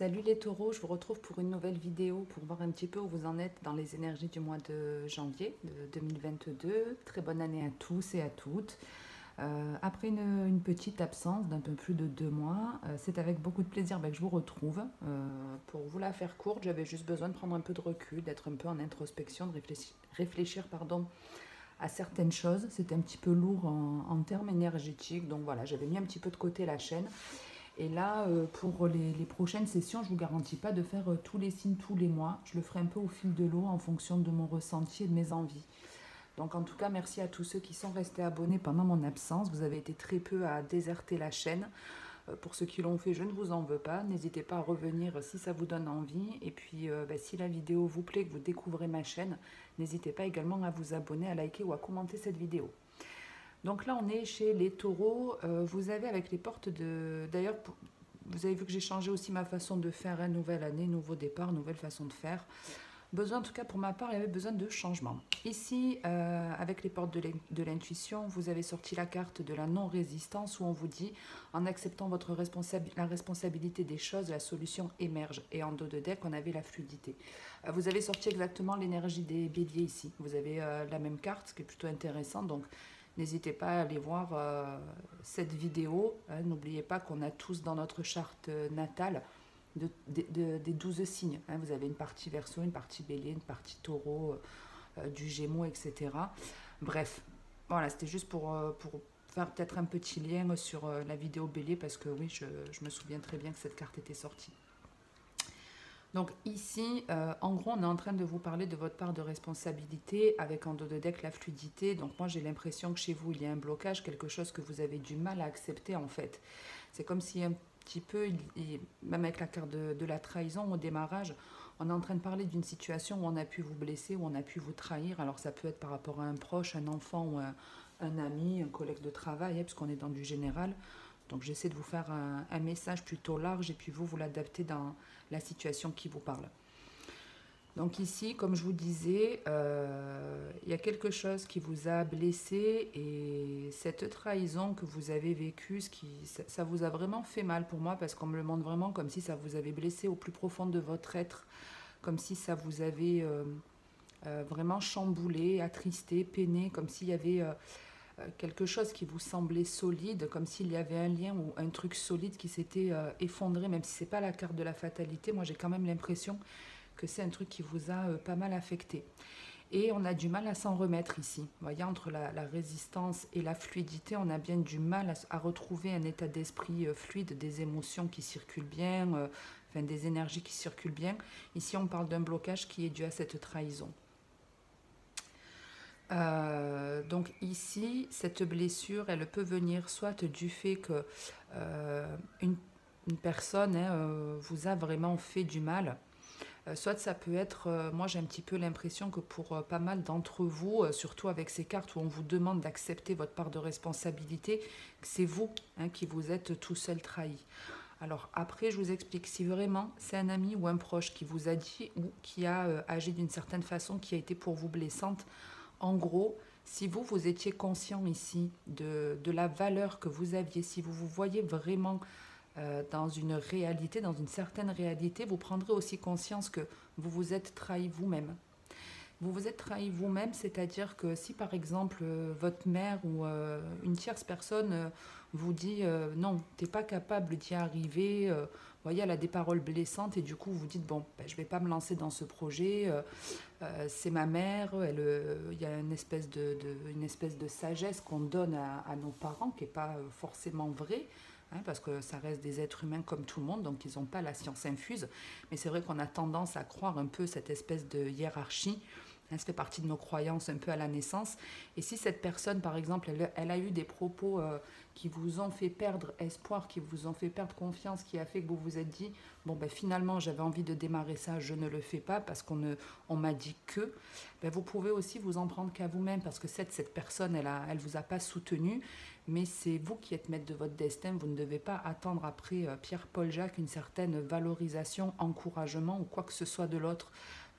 Salut les taureaux, je vous retrouve pour une nouvelle vidéo pour voir un petit peu où vous en êtes dans les énergies du mois de janvier de 2022. Très bonne année à tous et à toutes. Euh, après une, petite absence d'un peu plus de deux mois, euh, c'est avec beaucoup de plaisir que je vous retrouve. Euh, pour vous la faire courte, j'avais juste besoin de prendre un peu de recul, d'être un peu en introspection, de réfléchir, pardon, à certaines choses. C'était un petit peu lourd en termes énergétiques, donc voilà, j'avais mis un petit peu de côté la chaîne. Et là, euh, pour les, prochaines sessions, je ne vous garantis pas de faire euh, tous les signes tous les mois. Je le ferai un peu au fil de l'eau en fonction de mon ressenti et de mes envies. Donc en tout cas, merci à tous ceux qui sont restés abonnés pendant mon absence. Vous avez été très peu à déserter la chaîne. Euh, pour ceux qui l'ont fait, je ne vous en veux pas. N'hésitez pas à revenir si ça vous donne envie. Et puis, bah, si la vidéo vous plaît, que vous découvrez ma chaîne, n'hésitez pas également à vous abonner, à liker ou à commenter cette vidéo. Donc là, on est chez les taureaux. Euh, vous avez avec les portes de... D'ailleurs, vous avez vu que j'ai changé aussi ma façon de faire. Hein, nouvelle année, nouveau départ, nouvelle façon de faire. Besoin, en tout cas pour ma part, il y avait besoin de changement. Ici, euh, avec les portes de l'intuition, vous avez sorti la carte de la non-résistance où on vous dit, en acceptant votre la responsabilité des choses, la solution émerge. Et en dos de deck, on avait la fluidité. Euh, vous avez sorti exactement l'énergie des béliers ici. Vous avez la même carte, ce qui est plutôt intéressant. Donc, N'hésitez pas à aller voir euh, cette vidéo. Hein. N'oubliez pas qu'on a tous dans notre charte euh, natale des 12 signes. Hein. Vous avez une partie verso, une partie bélier, une partie taureau, euh, du gémeaux, etc. Bref, voilà, c'était juste pour, pour faire peut-être un petit lien sur la vidéo bélier parce que oui, je me souviens très bien que cette carte était sortie. Donc ici, euh, en gros, on est en train de vous parler de votre part de responsabilité avec en dos de deck la fluidité. Donc moi, j'ai l'impression que chez vous, il y a un blocage, quelque chose que vous avez du mal à accepter en fait. C'est comme si un petit peu, même avec la carte de, la trahison au démarrage, on est en train de parler d'une situation où on a pu vous blesser, où on a pu vous trahir. Alors ça peut être par rapport à un proche, un enfant un, ami, un collègue de travail, hein, puisqu'on est dans du général. Donc j'essaie de vous faire un, message plutôt large et puis vous, vous l'adaptez dans la situation qui vous parle. Donc ici, comme je vous disais, euh, il y a quelque chose qui vous a blessé et cette trahison que vous avez vécue, qui, ça, vous a vraiment fait mal pour moi parce qu'on me le montre vraiment comme si ça vous avait blessé au plus profond de votre être, comme si ça vous avait euh, euh, vraiment chamboulé, attristé, peiné, comme s'il y avait quelque chose qui vous semblait solide, comme s'il y avait un lien ou un truc solide qui s'était euh, effondré, même si c'est pas la carte de la fatalité, moi j'ai quand même l'impression que c'est un truc qui vous a euh, pas mal affecté. Et on a du mal à s'en remettre ici. Vous voyez, entre la, résistance et la fluidité, on a bien du mal à, retrouver un état d'esprit fluide, des émotions qui circulent bien, enfin des énergies qui circulent bien. Ici, on parle d'un blocage qui est dû à cette trahison. Euh, donc ici, cette blessure, elle peut venir soit du fait que euh, une, personne hein, euh, vous a vraiment fait du mal, soit ça peut être, moi j'ai un petit peu l'impression que pour pas mal d'entre vous, surtout avec ces cartes où on vous demande d'accepter votre part de responsabilité, c'est vous hein, qui vous êtes tout seul trahi. Alors après, je vous explique, si vraiment c'est un ami ou un proche qui vous a dit ou qui a agi d'une certaine façon qui a été pour vous blessante, en gros, si vous, vous étiez conscient ici de, la valeur que vous aviez, si vous vous voyez vraiment euh, dans une réalité, dans une certaine réalité, vous prendrez aussi conscience que vous vous êtes trahi vous-même. Vous vous êtes trahi vous-même, c'est-à-dire que si par exemple euh, votre mère ou euh, une tierce personne vous dit non, tu n'es pas capable d'y arriver, voyez, elle a des paroles blessantes et du coup, vous dites, bon, ben, je ne vais pas me lancer dans ce projet, euh, euh, c'est ma mère, euh, il y a une espèce de, une espèce de sagesse qu'on donne à, nos parents qui n'est pas forcément vraie. Hein, parce que ça reste des êtres humains comme tout le monde, donc ils n'ont pas la science infuse. Mais c'est vrai qu'on a tendance à croire un peu cette espèce de hiérarchie ça fait partie de nos croyances un peu à la naissance. Et si cette personne, par exemple, elle, a eu des propos euh, qui vous ont fait perdre espoir, qui vous ont fait perdre confiance, qui a fait que vous vous êtes dit, bon, ben, finalement, j'avais envie de démarrer ça, je ne le fais pas parce qu'on on m'a dit que, ben, vous pouvez aussi vous en prendre qu'à vous-même parce que cette, personne, elle ne vous a pas soutenu, mais c'est vous qui êtes maître de votre destin. Vous ne devez pas attendre après euh, Pierre-Paul Jacques une certaine valorisation, encouragement ou quoi que ce soit de l'autre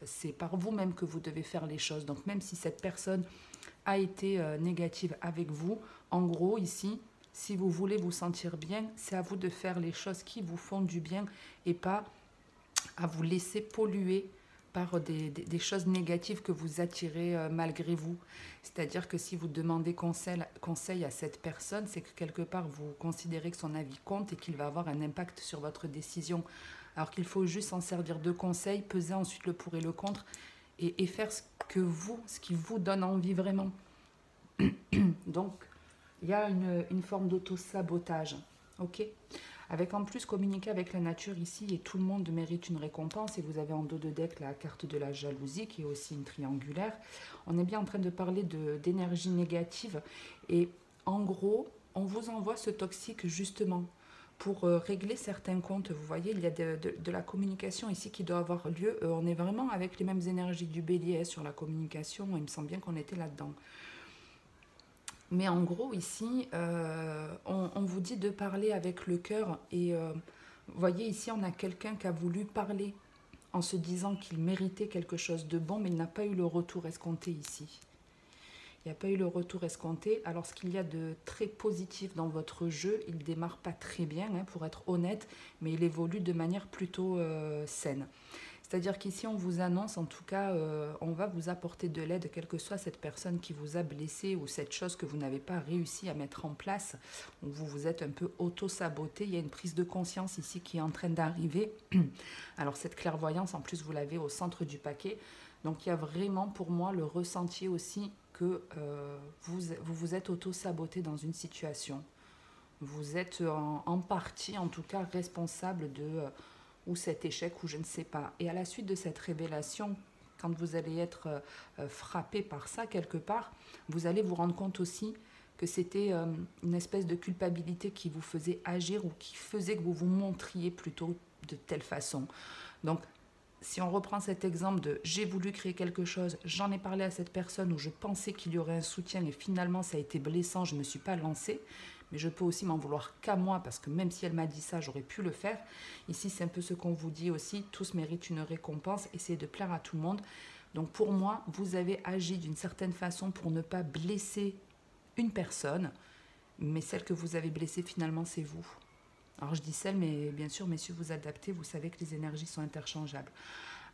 c'est par vous-même que vous devez faire les choses. Donc même si cette personne a été euh, négative avec vous, en gros ici, si vous voulez vous sentir bien, c'est à vous de faire les choses qui vous font du bien et pas à vous laisser polluer par des, choses négatives que vous attirez euh, malgré vous. C'est-à-dire que si vous demandez conseil, conseil à cette personne, c'est que quelque part vous considérez que son avis compte et qu'il va avoir un impact sur votre décision. Alors qu'il faut juste s'en servir de conseil, peser ensuite le pour et le contre et, faire ce que vous, ce qui vous donne envie vraiment. Donc, il y a une, forme d'auto-sabotage. Avec en plus communiquer avec la nature ici et tout le monde mérite une récompense et vous avez en dos de deck la carte de la jalousie qui est aussi une triangulaire. On est bien en train de parler d'énergie négative et en gros on vous envoie ce toxique justement pour euh, régler certains comptes. Vous voyez, il y a de, la communication ici qui doit avoir lieu. Euh, on est vraiment avec les mêmes énergies du bélier sur la communication. Il me semble bien qu'on était là-dedans. Mais en gros, ici, euh, on, vous dit de parler avec le cœur. Et vous voyez, ici, on a quelqu'un qui a voulu parler en se disant qu'il méritait quelque chose de bon, mais il n'a pas eu le retour escompté ici. Il n'y a pas eu le retour escompté. Alors, ce qu'il y a de très positif dans votre jeu, il ne démarre pas très bien, hein, pour être honnête, mais il évolue de manière plutôt euh, saine. C'est-à-dire qu'ici, on vous annonce, en tout cas, euh, on va vous apporter de l'aide, quelle que soit cette personne qui vous a blessé ou cette chose que vous n'avez pas réussi à mettre en place, où vous vous êtes un peu auto-saboté. Il y a une prise de conscience ici qui est en train d'arriver. Alors, cette clairvoyance, en plus, vous l'avez au centre du paquet. Donc, il y a vraiment pour moi le ressenti aussi euh, vous, vous, êtes auto-saboté dans une situation. Vous êtes en, partie, en tout cas, responsable de... Euh, ou cet échec ou je ne sais pas. Et à la suite de cette révélation, quand vous allez être euh, frappé par ça quelque part, vous allez vous rendre compte aussi que c'était une espèce de culpabilité qui vous faisait agir ou qui faisait que vous vous montriez plutôt de telle façon. Donc, si on reprend cet exemple de j'ai voulu créer quelque chose, j'en ai parlé à cette personne où je pensais qu'il y aurait un soutien et finalement ça a été blessant, je ne me suis pas lancée, mais je peux aussi m'en vouloir qu'à moi parce que même si elle m'a dit ça, j'aurais pu le faire. Ici, c'est un peu ce qu'on vous dit aussi, tous méritent une récompense, essayez de plaire à tout le monde. Donc pour moi, vous avez agi d'une certaine façon pour ne pas blesser une personne, mais celle que vous avez blessée finalement, c'est vous. Alors je dis celle, mais bien sûr, messieurs, vous adaptez, vous savez que les énergies sont interchangeables.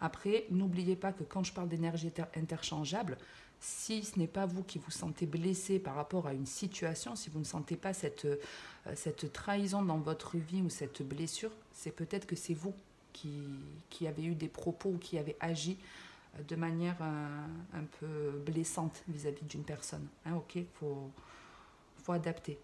Après, n'oubliez pas que quand je parle d'énergie interchangeable, si ce n'est pas vous qui vous sentez blessé par rapport à une situation, si vous ne sentez pas cette, euh, cette trahison dans votre vie ou cette blessure, c'est peut-être que c'est vous qui, qui, avez eu des propos ou qui avez agi euh, de manière euh, un, peu blessante vis-à-vis d'une personne. Hein, ok, il faut, faut adapter.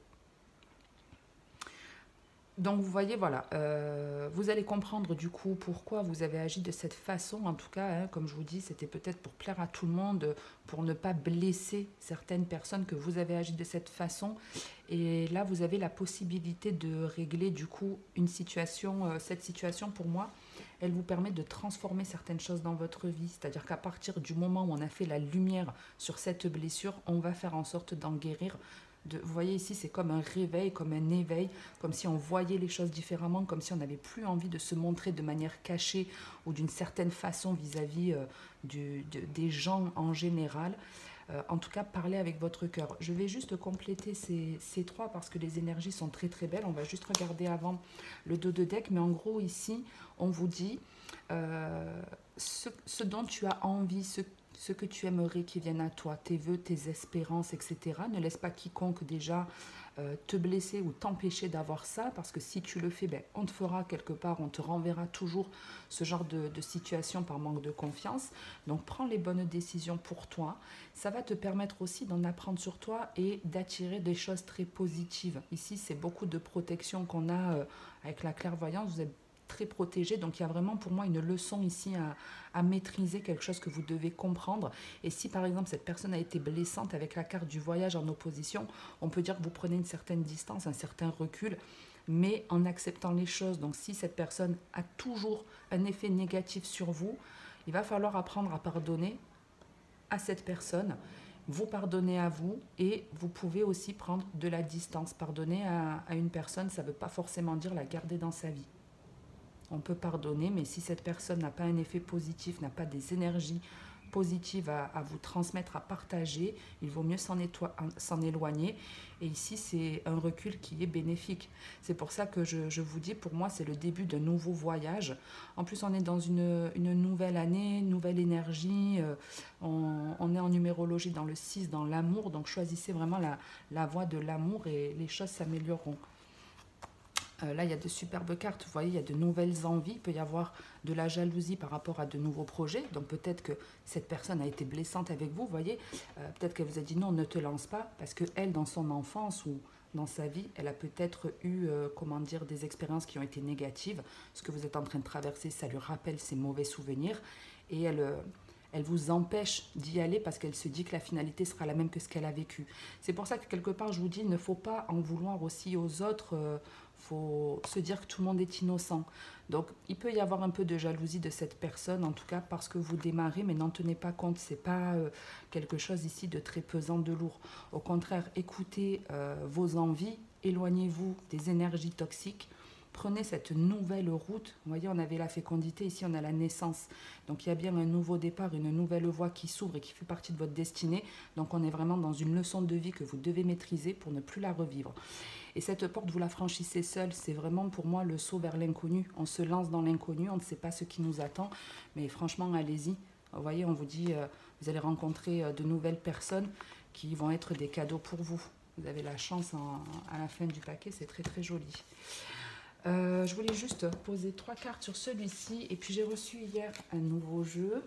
Donc vous voyez, voilà, euh, vous allez comprendre du coup pourquoi vous avez agi de cette façon. En tout cas, hein, comme je vous dis, c'était peut-être pour plaire à tout le monde, pour ne pas blesser certaines personnes que vous avez agi de cette façon. Et là, vous avez la possibilité de régler du coup une situation. Euh, cette situation, pour moi, elle vous permet de transformer certaines choses dans votre vie. C'est-à-dire qu'à partir du moment où on a fait la lumière sur cette blessure, on va faire en sorte d'en guérir vous voyez ici, c'est comme un réveil, comme un éveil, comme si on voyait les choses différemment, comme si on n'avait plus envie de se montrer de manière cachée ou d'une certaine façon vis-à-vis euh, des gens en général. Euh, en tout cas, parlez avec votre cœur. Je vais juste compléter ces, trois parce que les énergies sont très très belles. On va juste regarder avant le dos de deck, mais en gros ici, on vous dit euh, ce, dont tu as envie, ce ce que tu aimerais qui vienne à toi, tes voeux, tes espérances, etc. Ne laisse pas quiconque déjà euh, te blesser ou t'empêcher d'avoir ça, parce que si tu le fais, ben, on te fera quelque part, on te renverra toujours ce genre de, situation par manque de confiance. Donc prends les bonnes décisions pour toi. Ça va te permettre aussi d'en apprendre sur toi et d'attirer des choses très positives. Ici, c'est beaucoup de protection qu'on a euh, avec la clairvoyance. Vous êtes très protégé. Donc il y a vraiment pour moi une leçon ici à, maîtriser, quelque chose que vous devez comprendre. Et si par exemple cette personne a été blessante avec la carte du voyage en opposition, on peut dire que vous prenez une certaine distance, un certain recul mais en acceptant les choses. Donc si cette personne a toujours un effet négatif sur vous, il va falloir apprendre à pardonner à cette personne, vous pardonner à vous et vous pouvez aussi prendre de la distance. Pardonner à, à une personne, ça ne veut pas forcément dire la garder dans sa vie on peut pardonner, mais si cette personne n'a pas un effet positif, n'a pas des énergies positives à, vous transmettre, à partager. Il vaut mieux s'en éloigner. Et ici, c'est un recul qui est bénéfique. C'est pour ça que je, vous dis, pour moi, c'est le début d'un nouveau voyage. En plus, on est dans une, nouvelle année, nouvelle énergie. Euh, on, est en numérologie dans le 6, dans l'amour. Donc, choisissez vraiment la, la voie de l'amour et les choses s'amélioreront. Euh, là, il y a de superbes cartes. Vous voyez, il y a de nouvelles envies. Il peut y avoir de la jalousie par rapport à de nouveaux projets. Donc peut-être que cette personne a été blessante avec vous. Vous voyez, euh, peut-être qu'elle vous a dit non, ne te lance pas. Parce que elle, dans son enfance ou dans sa vie, elle a peut-être eu, euh, comment dire, des expériences qui ont été négatives. Ce que vous êtes en train de traverser, ça lui rappelle ses mauvais souvenirs. Et elle elle vous empêche d'y aller parce qu'elle se dit que la finalité sera la même que ce qu'elle a vécu. C'est pour ça que quelque part, je vous dis, il ne faut pas en vouloir aussi aux autres faut se dire que tout le monde est innocent. Donc, il peut y avoir un peu de jalousie de cette personne, en tout cas parce que vous démarrez, mais n'en tenez pas compte. C'est pas euh, quelque chose ici de très pesant, de lourd. Au contraire, écoutez euh, vos envies, éloignez-vous des énergies toxiques. Prenez cette nouvelle route. Vous voyez, on avait la fécondité, ici on a la naissance. Donc il y a bien un nouveau départ, une nouvelle voie qui s'ouvre et qui fait partie de votre destinée. Donc on est vraiment dans une leçon de vie que vous devez maîtriser pour ne plus la revivre. Et cette porte, vous la franchissez seule. C'est vraiment pour moi le saut vers l'inconnu. On se lance dans l'inconnu, on ne sait pas ce qui nous attend. Mais franchement, allez-y. Vous voyez, on vous dit, euh, vous allez rencontrer euh, de nouvelles personnes qui vont être des cadeaux pour vous. Vous avez la chance à la fin du paquet, c'est très très joli. Euh, je voulais juste poser trois cartes sur celui-ci. Et puis j'ai reçu hier un nouveau jeu.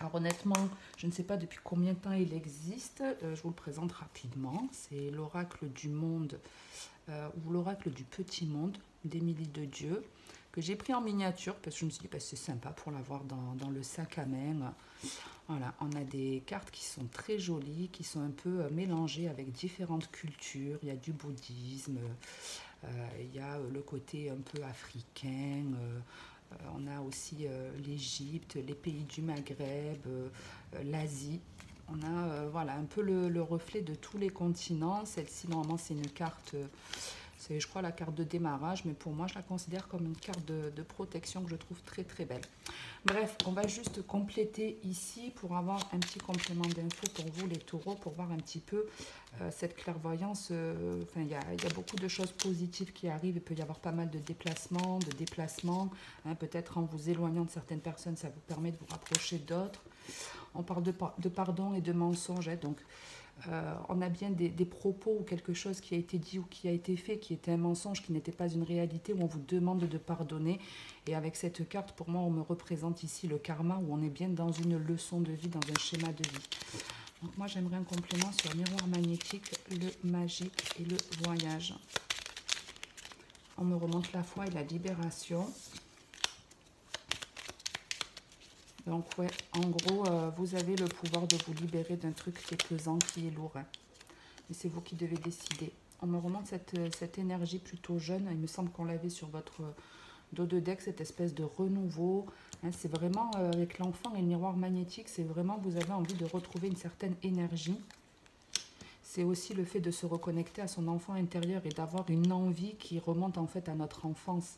Alors honnêtement, je ne sais pas depuis combien de temps il existe. je vous le présente rapidement. C'est l'oracle du monde euh, ou l'oracle du petit monde d'Émilie de Dieu, que j'ai pris en miniature parce que je me suis dit bah, c'est sympa pour l'avoir dans, dans, le sac à main. Voilà, on a des cartes qui sont très jolies, qui sont un peu euh, mélangées avec différentes cultures. Il y a du bouddhisme, euh, il y a le côté un peu africain. on a aussi l'Égypte, les pays du Maghreb, l'Asie on a euh, voilà, un peu le, reflet de tous les continents. Celle-ci, normalement, c'est une carte, euh, c'est je crois la carte de démarrage, mais pour moi, je la considère comme une carte de, protection que je trouve très très belle. Bref, on va juste compléter ici pour avoir un petit complément d'infos pour vous les taureaux, pour voir un petit peu euh, cette clairvoyance. enfin, il y a, beaucoup de choses positives qui arrivent. Il peut y avoir pas mal de déplacements, de déplacements. Hein. Peut-être en vous éloignant de certaines personnes, ça vous permet de vous rapprocher d'autres on parle de, pardon et de mensonge. Hein. donc, euh, on a bien des, propos ou quelque chose qui a été dit ou qui a été fait, qui était un mensonge, qui n'était pas une réalité, où on vous demande de pardonner. Et avec cette carte, pour moi, on me représente ici le karma, où on est bien dans une leçon de vie, dans un schéma de vie. Donc moi, j'aimerais un complément sur miroir magnétique, le magique et le voyage. On me remonte la foi et la libération. Donc ouais, en gros, euh, vous avez le pouvoir de vous libérer d'un truc qui est pesant, qui est lourd. Et c'est vous qui devez décider. On me remonte cette, euh, énergie plutôt jeune. Il me semble qu'on l'avait sur votre dos de deck, cette espèce de renouveau. Hein, c'est vraiment, euh, avec l'enfant et le miroir magnétique, c'est vraiment, vous avez envie de retrouver une certaine énergie. C'est aussi le fait de se reconnecter à son enfant intérieur et d'avoir une envie qui remonte en fait à notre enfance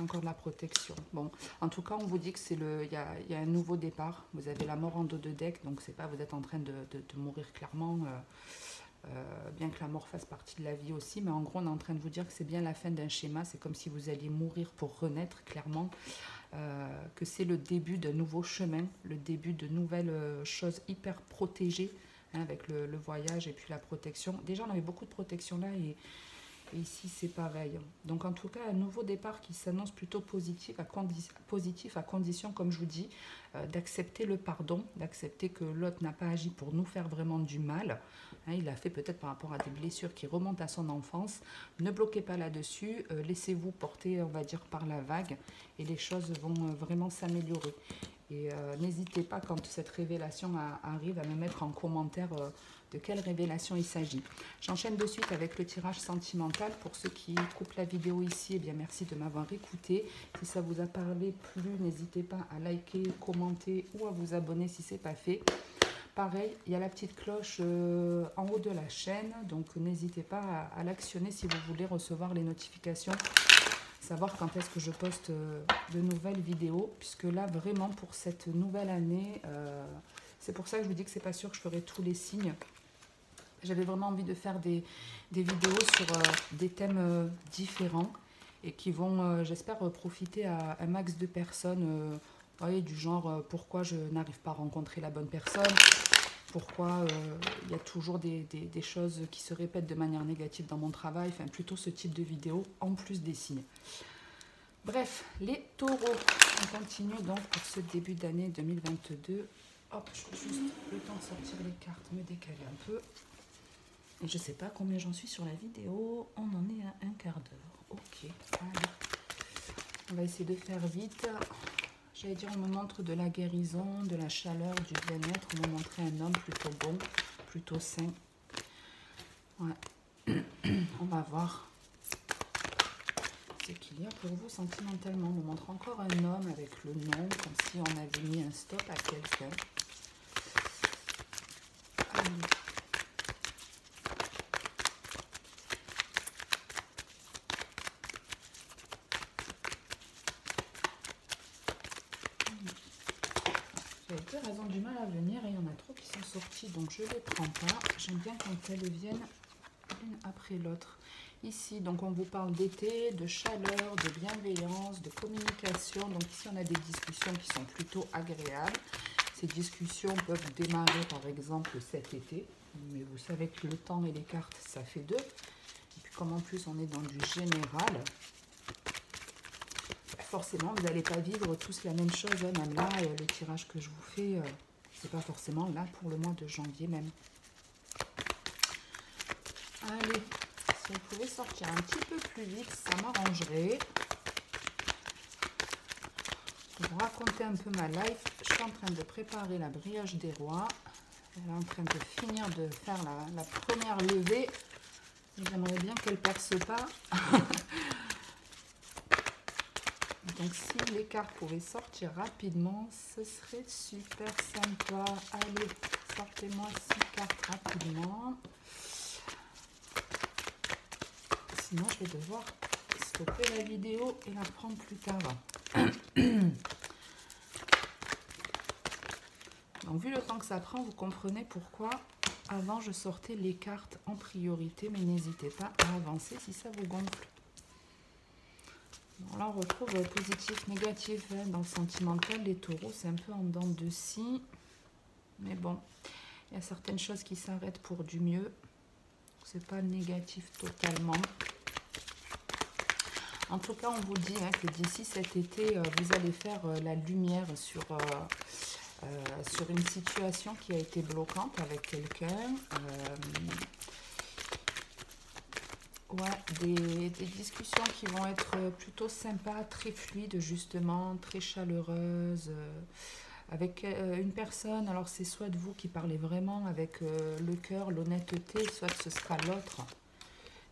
encore de la protection. Bon, en tout cas, on vous dit que c'est le, il y a, un nouveau départ. Vous avez la mort en dos de deck, donc c'est pas vous êtes en train de, mourir clairement, euh, euh, bien que la mort fasse partie de la vie aussi. Mais en gros, on est en train de vous dire que c'est bien la fin d'un schéma. C'est comme si vous alliez mourir pour renaître, clairement. Euh, que c'est le début d'un nouveau chemin, le début de nouvelles choses hyper protégées hein, avec le, le, voyage et puis la protection. Déjà, on avait beaucoup de protection là et ici, c'est pareil. Donc, en tout cas, un nouveau départ qui s'annonce plutôt positif à, condition, comme je vous dis, euh, d'accepter le pardon, d'accepter que l'autre n'a pas agi pour nous faire vraiment du mal. Hein, il a fait peut-être par rapport à des blessures qui remontent à son enfance. Ne bloquez pas là-dessus. Euh, laissez-vous porter, on va dire, par la vague. Et les choses vont euh, vraiment s'améliorer. Et n'hésitez pas, quand cette révélation arrive, à me mettre en commentaire de quelle révélation il s'agit? J'enchaîne de suite avec le tirage sentimental. Pour ceux qui coupent la vidéo ici, eh bien merci de m'avoir écouté. Si ça vous a parlé plus, n'hésitez pas à liker, commenter ou à vous abonner si ce n'est pas fait. Pareil, il y a la petite cloche euh, en haut de la chaîne, donc n'hésitez pas à, l'actionner si vous voulez recevoir les notifications savoir quand est-ce que je poste euh, de nouvelles vidéos, puisque là, vraiment, pour cette nouvelle année, euh, c'est pour ça que je vous dis que c'est pas sûr que je ferai tous les signes. J'avais vraiment envie de faire des, vidéos sur des thèmes différents et qui vont, j'espère, profiter à un max de personnes, voyez, du genre pourquoi je n'arrive pas à rencontrer la bonne personne, pourquoi euh, il y a toujours des, choses qui se répètent de manière négative dans mon travail, enfin plutôt ce type de vidéo en plus des signes. Bref, les taureaux, on continue donc pour ce début d'année 2022. Hop, je vais juste le temps de sortir les cartes, me décaler un peu. Je sais pas combien j'en suis sur la vidéo, on en est à un quart d'heure. Ok. On va essayer de faire vite. J'allais dire, on me montre de la guérison, de la chaleur, du bien-être. On me montrer un homme plutôt bon, plutôt sain. Ouais. on va voir ce qu'il y a pour vous sentimentalement. On me montre encore un homme avec le nom, comme si on avait mis un stop à quelqu'un. elles ont du mal à venir et il y en a trop qui sont sortis, donc je ne les prends pas. J'aime bien quand elles viennent l'une après l'autre. Ici, donc on vous parle d'été, de chaleur, de bienveillance, de communication. Donc ici, on a des discussions qui sont plutôt agréables. Ces discussions peuvent démarrer par exemple cet été, mais vous savez que le temps et les cartes, ça fait deux. Et puis comme en plus on est dans du général, forcément, vous n'allez pas vivre tous la même chose. Hein. Même là, euh, le tirage que je vous fais, euh, c'est pas forcément là pour le mois de janvier même. Allez, si on pouvait sortir un petit peu plus vite, ça m'arrangerait. Vous raconter un peu ma life, je suis en train de préparer la brioche des rois. Elle est en train de finir de faire la, la première levée. J'aimerais bien qu'elle perce pas. Donc si les cartes pouvaient sortir rapidement, ce serait super sympa. Allez, sortez-moi six cartes rapidement. Sinon, je vais devoir stopper la vidéo et la prendre plus tard. Donc, vu le temps que ça prend, vous comprenez pourquoi avant je sortais les cartes en priorité, mais n'hésitez pas à avancer si ça vous gonfle là, on retrouve positif, négatif. Hein, dans le sentimental, les taureaux, c'est un peu en dents de scie. Mais bon, il y a certaines choses qui s'arrêtent pour du mieux. C'est pas négatif totalement. En tout cas, on vous dit hein, que d'ici cet été, euh, vous allez faire euh, la lumière euh, sur une situation qui a été bloquante avec quelqu'un. Ouais, des, discussions qui vont être plutôt sympas, très fluides justement, très chaleureuses, euh, avec euh, une personne, alors c'est soit de vous qui parlez vraiment avec euh, le cœur, l'honnêteté, soit ce sera l'autre.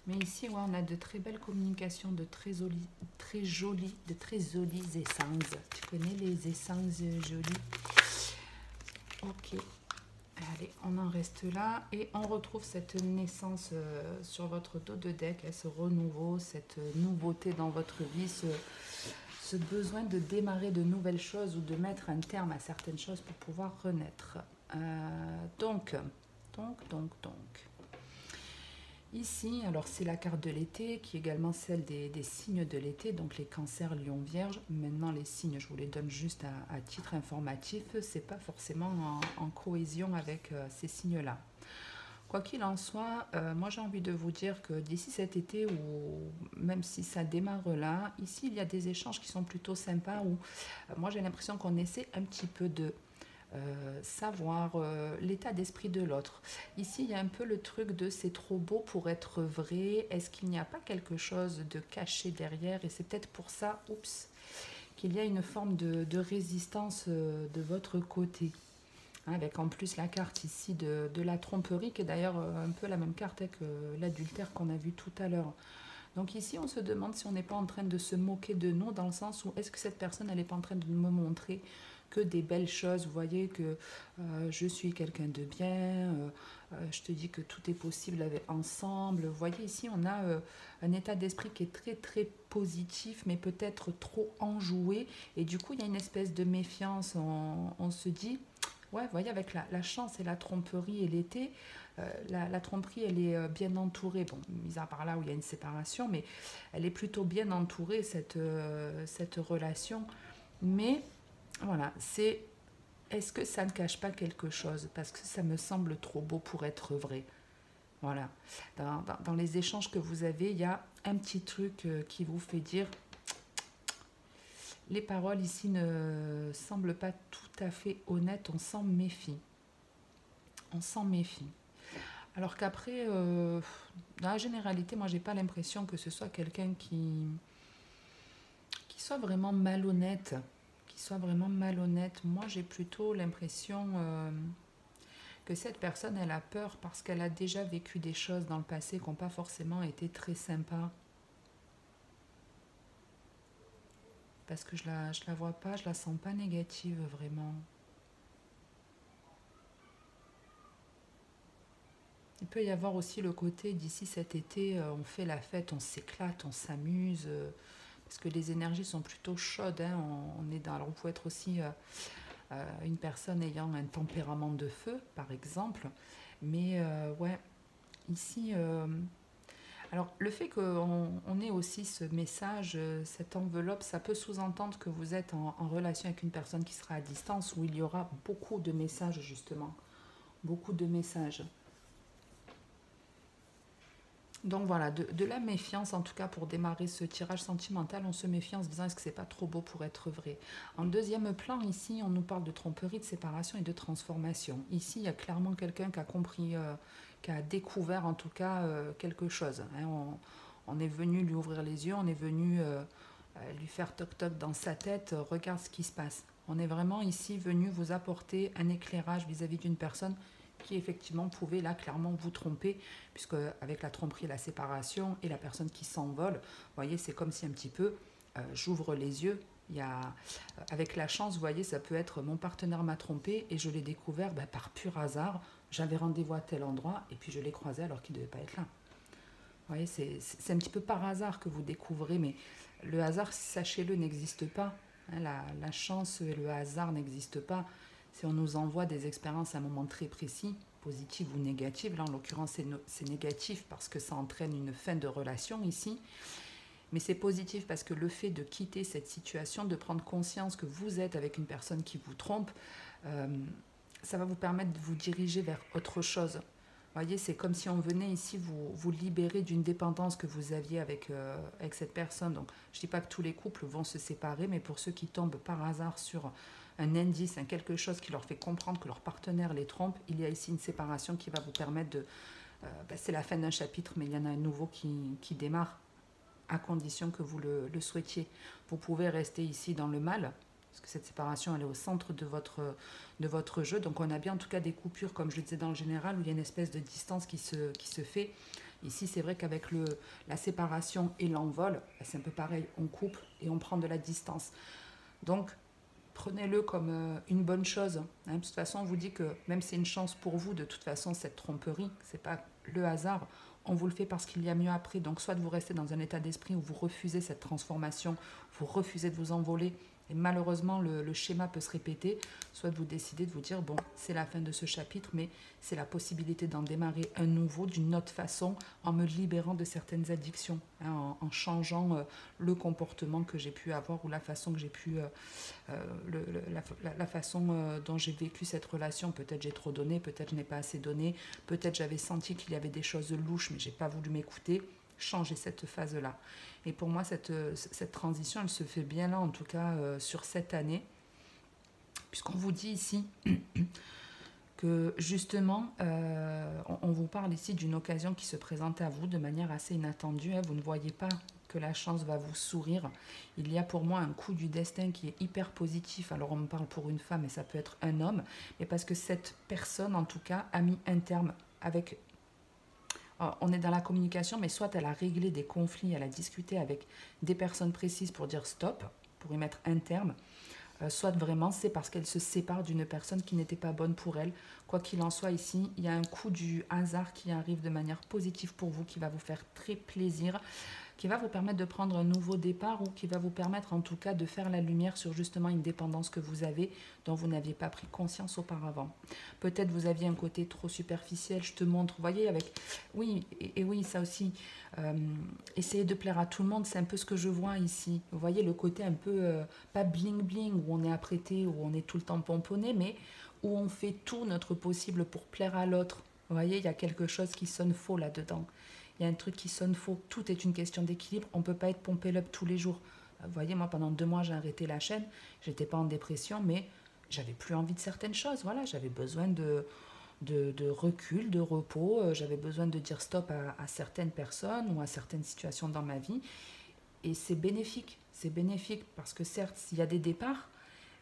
Mais ici, on a de très belles communications, de très jolies, très jolies, de très jolies essences. Tu connais les essences jolies? Ok. Allez, on en reste là et on retrouve cette naissance euh, sur votre dos de deck, ce renouveau, cette nouveauté dans votre vie, ce, besoin de démarrer de nouvelles choses ou de mettre un terme à certaines choses pour pouvoir renaître. Euh, donc, donc, donc, donc. Ici, alors c'est la carte de l'été qui est également celle des, signes de l'été, donc les cancers, lion, vierge. Maintenant, les signes, je vous les donne juste à, titre informatif, c'est pas forcément en, cohésion avec euh, ces signes-là. Quoi qu'il en soit, euh, moi j'ai envie de vous dire que d'ici cet été, ou même si ça démarre là, ici il y a des échanges qui sont plutôt sympas où euh, moi j'ai l'impression qu'on essaie un petit peu de euh, savoir euh, l'état d'esprit de l'autre. Ici, il y a un peu le truc de c'est trop beau pour être vrai. Est-ce qu'il n'y a pas quelque chose de caché derrière? Et c'est peut-être pour ça, oups, qu'il y a une forme de, résistance euh, de votre côté. Hein, avec en plus la carte ici de, la tromperie, qui est d'ailleurs un peu la même carte que l'adultère qu'on a vu tout à l'heure. Donc ici, on se demande si on n'est pas en train de se moquer de nous, dans le sens où est-ce que cette personne, elle n'est pas en train de me montrer que des belles choses. Vous voyez que euh, je suis quelqu'un de bien, euh, je te dis que tout est possible avec, ensemble. Vous voyez ici, on a un état d'esprit qui est très très positif, mais peut-être trop enjoué. Et du coup, il y a une espèce de méfiance. On, se dit, ouais, vous voyez, avec la, chance et la tromperie et l'été, la, la, tromperie, elle est bien entourée. Bon, mis à part là où il y a une séparation, mais elle est plutôt bien entourée, cette, cette relation. Mais voilà, c'est est-ce que ça ne cache pas quelque chose? Parce que ça me semble trop beau pour être vrai. Voilà. Dans, les échanges que vous avez, il y a un petit truc euh, qui vous fait dire les paroles ici ne semblent pas tout à fait honnêtes, on s'en méfie. On s'en méfie. Alors qu'après, euh, dans la généralité, moi, j'ai pas l'impression que ce soit quelqu'un qui, qui soit vraiment malhonnête soit vraiment malhonnête. Moi, j'ai plutôt l'impression euh, que cette personne, elle a peur parce qu'elle a déjà vécu des choses dans le passé qui n'ont pas forcément été très sympas. Parce que je la, je la vois pas, je la sens pas négative vraiment. Il peut y avoir aussi le côté d'ici cet été, euh, on fait la fête, on s'éclate, on s'amuse. Parce que les énergies sont plutôt chaudes. Hein. On, vous pouvez être aussi euh, euh, une personne ayant un tempérament de feu, par exemple. Mais euh, ouais, ici, alors le fait qu'on on ait aussi ce message, cette enveloppe, ça peut sous-entendre que vous êtes en, relation avec une personne qui sera à distance, où il y aura beaucoup de messages, justement. Beaucoup de messages. Donc voilà, de, la méfiance en tout cas pour démarrer ce tirage sentimental, on se méfie en se disant est-ce que c'est pas trop beau pour être vrai? En deuxième plan, ici, on nous parle de tromperie, de séparation et de transformation. Ici, il y a clairement quelqu'un qui a compris, euh, qui a découvert en tout cas euh, quelque chose. Hein. On, est venu lui ouvrir les yeux, on est venu euh, lui faire toc-toc dans sa tête, regarde ce qui se passe. On est vraiment ici venu vous apporter un éclairage vis-à-vis d'une personne qui effectivement pouvait là clairement vous tromper, puisque avec la tromperie la séparation et la personne qui s'envole, vous voyez, c'est comme si un petit peu euh, j'ouvre les yeux. Il y a, euh, avec la chance, vous voyez, ça peut être mon partenaire m'a trompé et je l'ai découvert ben, par pur hasard. J'avais rendez-vous à tel endroit et puis je l'ai croisé alors qu'il ne devait pas être là. Vous voyez, c'est un petit peu par hasard que vous découvrez, mais le hasard, sachez-le, n'existe pas. Hein, la, chance et le hasard n'existent pas. Si on nous envoie des expériences à un moment très précis, positives ou négatives, là en l'occurrence c'est négatif parce que ça entraîne une fin de relation ici, mais c'est positif parce que le fait de quitter cette situation, de prendre conscience que vous êtes avec une personne qui vous trompe, euh, ça va vous permettre de vous diriger vers autre chose. Vous voyez, c'est comme si on venait ici vous, vous libérer d'une dépendance que vous aviez avec, euh, avec cette personne. Donc, je ne dis pas que tous les couples vont se séparer, mais pour ceux qui tombent par hasard sur un indice, un quelque chose qui leur fait comprendre que leur partenaire les trompe, il y a ici une séparation qui va vous permettre de... Euh, bah, c'est la fin d'un chapitre, mais il y en a un nouveau qui, démarre, à condition que vous le, souhaitiez. Vous pouvez rester ici dans le mal, parce que cette séparation, elle est au centre de votre, de votre jeu. Donc on a bien en tout cas des coupures, comme je le disais dans le général, où il y a une espèce de distance qui se, qui se fait. Ici, c'est vrai qu'avec la séparation et l'envol, bah, c'est un peu pareil, on coupe et on prend de la distance. Donc, prenez-le comme euh, une bonne chose. Hein. De toute façon, on vous dit que même c'est une chance pour vous, de toute façon, cette tromperie, c'est pas le hasard. On vous le fait parce qu'il y a mieux après. Donc, soit vous restez dans un état d'esprit où vous refusez cette transformation, vous refusez de vous envoler, et malheureusement, le, schéma peut se répéter. Soit vous décidez de vous dire, bon, c'est la fin de ce chapitre, mais c'est la possibilité d'en démarrer un nouveau d'une autre façon, en me libérant de certaines addictions, hein, en, changeant euh, le comportement que j'ai pu avoir ou la façon que j'ai pu, euh, euh, la, façon dont j'ai vécu cette relation. Peut-être j'ai trop donné, peut-être je n'ai pas assez donné, peut-être j'avais senti qu'il y avait des choses louches, mais j'ai pas voulu m'écouter. Changer cette phase-là. Et pour moi, cette, transition, elle se fait bien là, en tout cas euh, sur cette année, puisqu'on vous dit ici que justement, euh, on, vous parle ici d'une occasion qui se présente à vous de manière assez inattendue. Hein. Vous ne voyez pas que la chance va vous sourire. Il y a pour moi un coup du destin qui est hyper positif. Alors on me parle pour une femme et ça peut être un homme, mais parce que cette personne en tout cas a mis un terme avec euh, on est dans la communication, mais soit elle a réglé des conflits, elle a discuté avec des personnes précises pour dire stop, pour y mettre un terme, euh, soit vraiment c'est parce qu'elle se sépare d'une personne qui n'était pas bonne pour elle. Quoi qu'il en soit ici, il y a un coup du hasard qui arrive de manière positive pour vous, qui va vous faire très plaisir qui va vous permettre de prendre un nouveau départ ou qui va vous permettre en tout cas de faire la lumière sur justement une dépendance que vous avez dont vous n'aviez pas pris conscience auparavant. Peut-être vous aviez un côté trop superficiel, je te montre, vous voyez, avec... Oui, et, oui, ça aussi, euh, essayer de plaire à tout le monde, c'est un peu ce que je vois ici. Vous voyez le côté un peu, euh, pas bling-bling, où on est apprêté, où on est tout le temps pomponné, mais où on fait tout notre possible pour plaire à l'autre. Vous voyez, il y a quelque chose qui sonne faux là-dedans il y a un truc qui sonne faux. Tout est une question d'équilibre. On ne peut pas être pompé up tous les jours. Vous voyez, moi, pendant deux mois, j'ai arrêté la chaîne. J'étais pas en dépression, mais j'avais plus envie de certaines choses. Voilà, j'avais besoin de, recul, de repos. Euh, j'avais besoin de dire stop à, certaines personnes ou à certaines situations dans ma vie. Et c'est bénéfique. C'est bénéfique parce que certes, il y a des départs,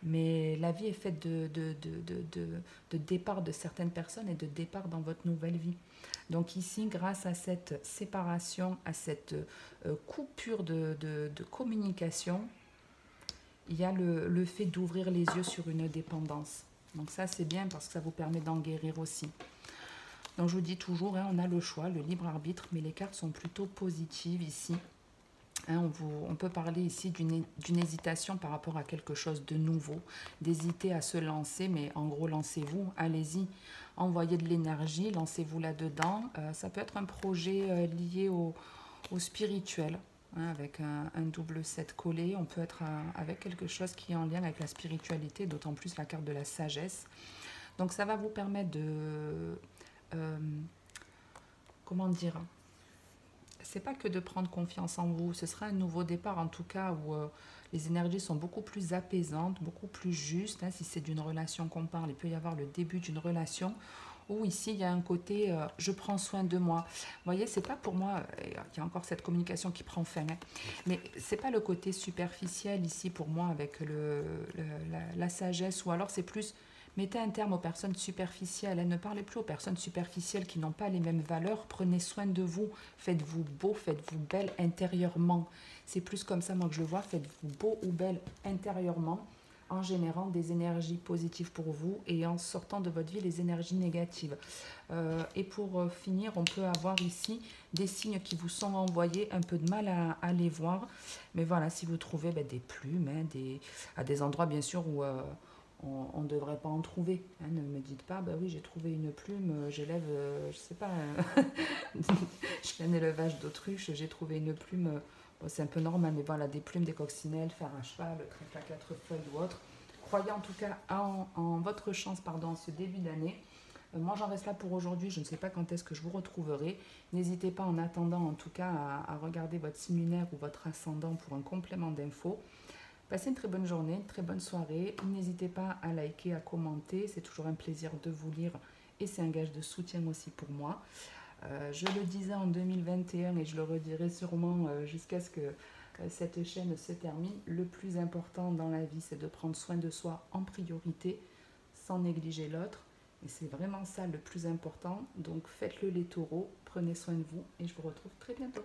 mais la vie est faite de, de, de, de, départ de certaines personnes et de départ dans votre nouvelle vie. Donc ici, grâce à cette séparation, à cette euh, coupure de, communication, il y a le, le fait d'ouvrir les yeux sur une dépendance. Donc ça, c'est bien parce que ça vous permet d'en guérir aussi. Donc je vous dis toujours, hein, on a le choix, le libre arbitre, mais les cartes sont plutôt positives ici. Hein, on, peut parler ici d'une hésitation par rapport à quelque chose de nouveau, d'hésiter à se lancer, mais en gros, lancez-vous, allez-y, envoyez de l'énergie, lancez-vous là-dedans. Euh, ça peut être un projet euh, lié au, spirituel, hein, avec un, double set collé. On peut être euh, avec quelque chose qui est en lien avec la spiritualité, d'autant plus la carte de la sagesse. Donc ça va vous permettre de... comment dire c'est pas que de prendre confiance en vous, ce sera un nouveau départ en tout cas où euh, les énergies sont beaucoup plus apaisantes, beaucoup plus justes. Hein. si c'est d'une relation qu'on parle, il peut y avoir le début d'une relation où ici il y a un côté euh, je prends soin de moi. Vous voyez, c'est pas pour moi, euh, il y a encore cette communication qui prend fin, hein, mais c'est pas le côté superficiel ici pour moi avec le, la, sagesse ou alors c'est plus Mettez un terme aux personnes superficielles. Ne parlez plus aux personnes superficielles qui n'ont pas les mêmes valeurs. Prenez soin de vous. Faites-vous beau, faites-vous belle intérieurement. C'est plus comme ça, moi, que je le vois. Faites-vous beau ou belle intérieurement en générant des énergies positives pour vous et en sortant de votre vie les énergies négatives. Euh, et pour euh, finir, on peut avoir ici des signes qui vous sont envoyés, un peu de mal à, les voir. Mais voilà, si vous trouvez ben, des plumes, hein, à des endroits bien sûr où... Euh, on ne devrait pas en trouver. Hein. ne me dites pas, bah oui, j'ai trouvé une plume, euh, j'élève, euh, je sais pas, je fais un élevage d'autruche, j'ai trouvé une plume, euh, c'est un peu normal, mais voilà, des plumes, des coccinelles, faire un cheval, trèfle à quatre feuilles ou autre. Croyez en tout cas en, votre chance pardon, ce début d'année. moi, j'en reste là pour aujourd'hui. Je ne sais pas quand est-ce que je vous retrouverai. N'hésitez pas en attendant, en tout cas, à, à regarder votre signe lunaire ou votre ascendant pour un complément d'infos. Passez une très bonne journée, une très bonne soirée. N'hésitez pas à liker, à commenter. C'est toujours un plaisir de vous lire et c'est un gage de soutien aussi pour moi. Euh, je le disais en 2021 et je le redirai sûrement euh, jusqu'à ce que euh, cette chaîne se termine. Le plus important dans la vie, c'est de prendre soin de soi en priorité sans négliger l'autre. Et c'est vraiment ça le plus important. Donc faites-le les taureaux, prenez soin de vous et je vous retrouve très bientôt.